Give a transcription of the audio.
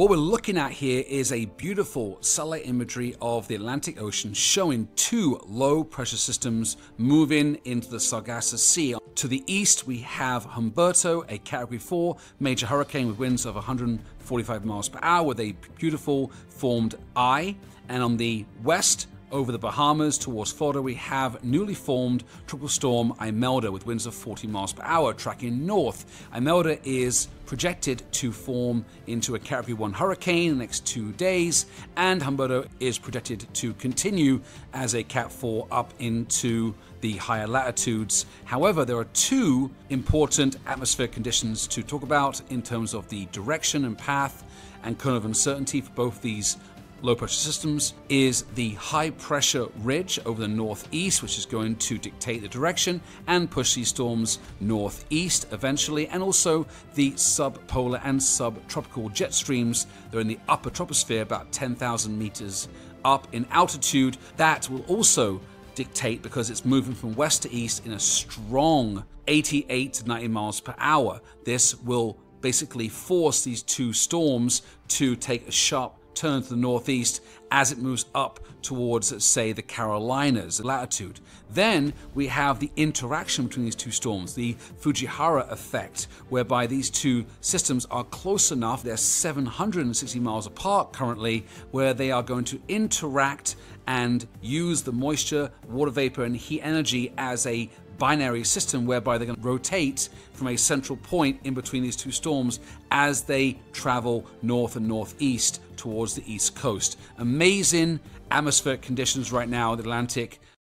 What we're looking at here is a beautiful satellite imagery of the Atlantic Ocean showing two low pressure systems moving into the Sargasso Sea. To the east, we have Humberto, a Category 4 major hurricane with winds of 145 miles per hour with a beautiful formed eye. And on the west, over the Bahamas towards Florida, we have newly formed tropical storm Imelda with winds of 40 miles per hour tracking north. Imelda is projected to form into a Category 1 hurricane in the next two days, and Humberto is projected to continue as a Cat 4 up into the higher latitudes. However, there are two important atmospheric conditions to talk about in terms of the direction and path and cone of uncertainty for both these low pressure systems is the high pressure ridge over the northeast, which is going to dictate the direction and push these storms northeast eventually, and also the subpolar and subtropical jet streams. They're in the upper troposphere, about 10,000 meters up in altitude. That will also dictate because it's moving from west to east in a strong 88 to 90 miles per hour. This will basically force these two storms to take a sharp turn to the northeast as it moves up towards, say, the Carolinas latitude. Then we have the interaction between these two storms, the Fujiwhara effect, whereby these two systems are close enough, they're 760 miles apart currently, where they are going to interact and use the moisture, water vapor, and heat energy as a binary system whereby they're going to rotate from a central point in between these two storms as they travel north and northeast towards the east coast. Amazing atmospheric conditions right now in the Atlantic